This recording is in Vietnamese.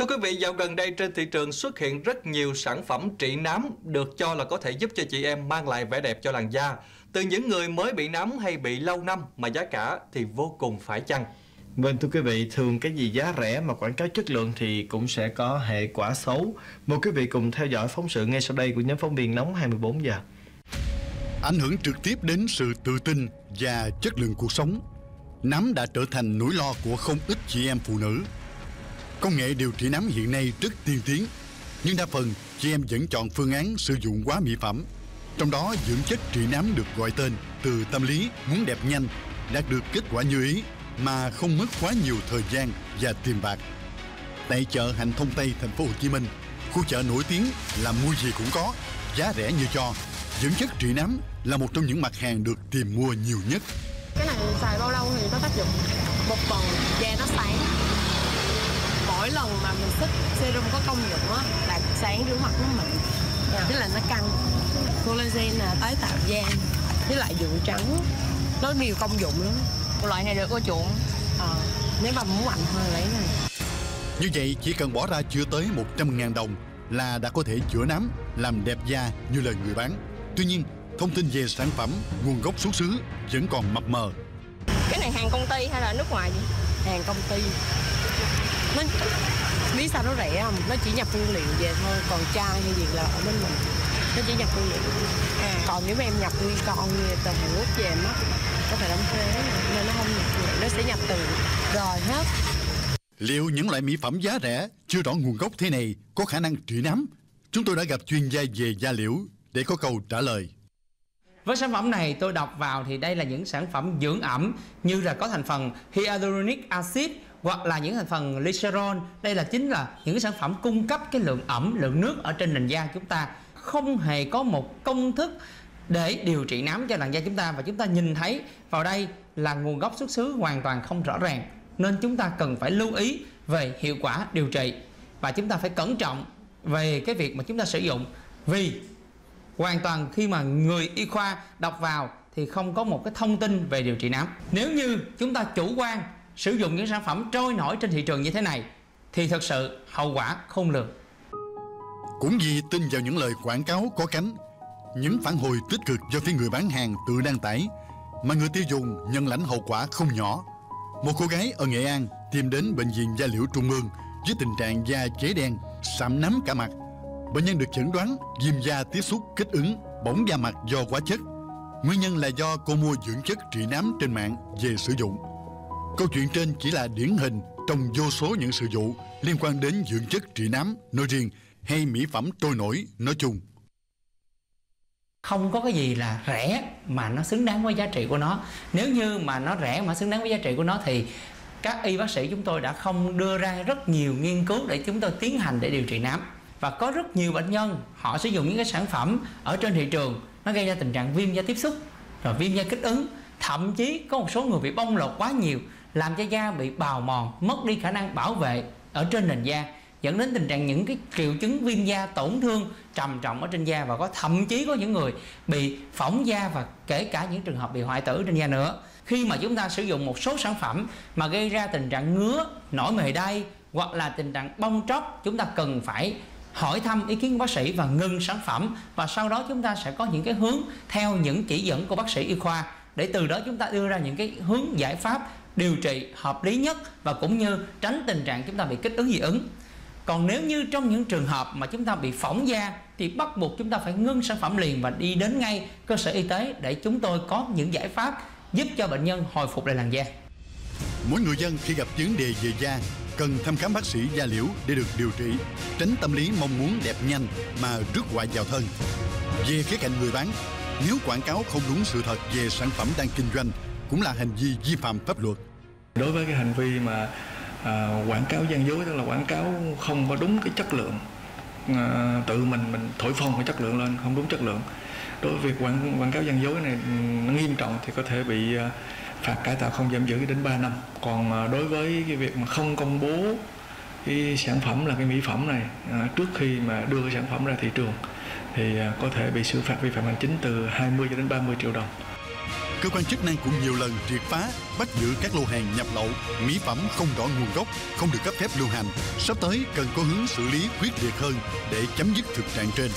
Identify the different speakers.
Speaker 1: Thưa quý vị, dạo gần đây trên thị trường xuất hiện rất nhiều sản phẩm trị nám được cho là có thể giúp cho chị em mang lại vẻ đẹp cho làn da. Từ những người mới bị nám hay bị lâu năm mà giá cả thì vô cùng phải chăng.
Speaker 2: Vâng thưa quý vị, thường cái gì giá rẻ mà quảng cáo chất lượng thì cũng sẽ có hệ quả xấu. Mời quý vị cùng theo dõi phóng sự ngay sau đây của nhóm phóng viên Nóng 24 giờ.
Speaker 3: Ảnh hưởng trực tiếp đến sự tự tin và chất lượng cuộc sống. Nám đã trở thành nỗi lo của không ít chị em phụ nữ. Công nghệ điều trị nám hiện nay rất tiên tiến, nhưng đa phần chị em vẫn chọn phương án sử dụng quá mỹ phẩm. Trong đó dưỡng chất trị nám được gọi tên từ tâm lý muốn đẹp nhanh, đạt được kết quả như ý mà không mất quá nhiều thời gian và tiền bạc. Tại chợ Hạnh Thông Tây thành phố Hồ Chí Minh, khu chợ nổi tiếng làm mua gì cũng có, giá rẻ như cho. Dưỡng chất trị nám là một trong những mặt hàng được tìm mua nhiều nhất.
Speaker 4: Cái này xài bao lâu thì có tác dụng? Một tuần da nó sáng. Mỗi xích serum có công dụng á là sáng rửa mặt của mình. Với lại nó căng. Collagen là tái tạo da với lại dưỡng trắng. Nó nhiều công dụng lắm. Loại này được ưa chuộng. Ờ, nếu mà muốn mạnh hơn lấy này.
Speaker 3: Như vậy chỉ cần bỏ ra chưa tới 100.000 đồng là đã có thể chữa nám, làm đẹp da như lời người bán. Tuy nhiên, thông tin về sản phẩm, nguồn gốc xuất xứ vẫn còn mập mờ.
Speaker 4: Cái này hàng công ty hay là nước ngoài vậy? Hàng công ty. Nó biết sao nó rẻ không? Nó chỉ nhập nguyên liệu về thôi, còn chai hay gì là ở bên mình. Nó chỉ nhập nguyên liệu. À, còn nếu mà em nhập nguyên con như từ Hàn Quốc về mất có thể đóng thuế nên nó không nhập nguyên nó sẽ nhập từ rồi hết.
Speaker 3: Liệu những loại mỹ phẩm giá rẻ chưa rõ nguồn gốc thế này có khả năng trị nám? Chúng tôi đã gặp chuyên gia về da liễu để có câu trả lời.
Speaker 5: Với sản phẩm này tôi đọc vào thì đây là những sản phẩm dưỡng ẩm như là có thành phần hyaluronic acid hoặc là những thành phần glycerol. Đây là chính là những sản phẩm cung cấp cái lượng ẩm, lượng nước ở trên nền da chúng ta. Không hề có một công thức để điều trị nám cho làn da chúng ta và chúng ta nhìn thấy vào đây là nguồn gốc xuất xứ hoàn toàn không rõ ràng nên chúng ta cần phải lưu ý về hiệu quả điều trị và chúng ta phải cẩn trọng về cái việc mà chúng ta sử dụng vì hoàn toàn khi mà người y khoa đọc vào thì không có một cái thông tin về điều trị nám nếu như chúng ta chủ quan sử dụng những sản phẩm trôi nổi trên thị trường như thế này thì thật sự hậu quả không lường
Speaker 3: Cũng vì tin vào những lời quảng cáo có cánh, những phản hồi tích cực do phía người bán hàng tự đăng tải, mà người tiêu dùng nhận lãnh hậu quả không nhỏ. Một cô gái ở Nghệ An tìm đến bệnh viện da liễu Trung ương với tình trạng da cháy đen, sạm nắm cả mặt. Bệnh nhân được chẩn đoán viêm da tiếp xúc kích ứng, bỏng da mặt do quá chất. Nguyên nhân là do cô mua dưỡng chất trị nám trên mạng về sử dụng. Câu chuyện trên chỉ là điển hình trong vô số những sự vụ liên quan đến dưỡng chất trị nám nói riêng hay mỹ phẩm trôi nổi nói chung.
Speaker 5: không có cái gì là rẻ mà nó xứng đáng với giá trị của nó nếu như mà nó rẻ mà xứng đáng với giá trị của nó thì các y bác sĩ chúng tôi đã không đưa ra rất nhiều nghiên cứu để chúng tôi tiến hành để điều trị nám và có rất nhiều bệnh nhân, họ sử dụng những cái sản phẩm ở trên thị trường, nó gây ra tình trạng viêm da tiếp xúc, rồi viêm da kích ứng. Thậm chí có một số người bị bong lột quá nhiều, làm cho da bị bào mòn, mất đi khả năng bảo vệ ở trên nền da, dẫn đến tình trạng những cái triệu chứng viêm da tổn thương trầm trọng ở trên da. Và có thậm chí có những người bị phỏng da và kể cả những trường hợp bị hoại tử trên da nữa. Khi mà chúng ta sử dụng một số sản phẩm mà gây ra tình trạng ngứa, nổi mề đay hoặc là tình trạng bong tróc, chúng ta cần phải hỏi thăm ý kiến của bác sĩ và ngừng sản phẩm. Và sau đó chúng ta sẽ có những cái hướng theo những chỉ dẫn của bác sĩ y khoa. Để từ đó chúng ta đưa ra những cái hướng giải pháp điều trị hợp lý nhất và cũng như tránh tình trạng chúng ta bị kích ứng dị ứng. Còn nếu như trong những trường hợp mà chúng ta bị phỏng da thì bắt buộc chúng ta phải ngưng sản phẩm liền và đi đến ngay cơ sở y tế để chúng tôi có những giải pháp giúp cho bệnh nhân hồi phục lại làn da.
Speaker 3: Mỗi người dân khi gặp vấn đề về da cần thăm khám bác sĩ da liễu để được điều trị, tránh tâm lý mong muốn đẹp nhanh mà rước họa vào thân. Về khía cạnh người bán, nếu quảng cáo không đúng sự thật về sản phẩm đang kinh doanh cũng là hành vi vi phạm pháp luật.
Speaker 6: đối với cái hành vi mà à, quảng cáo gian dối tức là quảng cáo không có đúng cái chất lượng à, tự mình mình thổi phồng cái chất lượng lên không đúng chất lượng đối với việc quảng quảng cáo gian dối này nó nghiêm trọng thì có thể bị à, phạt cải tạo không giam giữ đến 3 năm còn à, đối với cái việc mà không công bố cái sản phẩm là cái mỹ phẩm này à, trước khi mà đưa cái sản phẩm ra thị trường thì à, có thể bị xử phạt vi phạm hành chính từ 20 cho đến 30 triệu đồng
Speaker 3: cơ quan chức năng cũng nhiều lần triệt phá, bắt giữ các lô hàng nhập lậu, mỹ phẩm không rõ nguồn gốc, không được cấp phép lưu hành. Sắp tới cần có hướng xử lý quyết liệt hơn để chấm dứt thực trạng trên.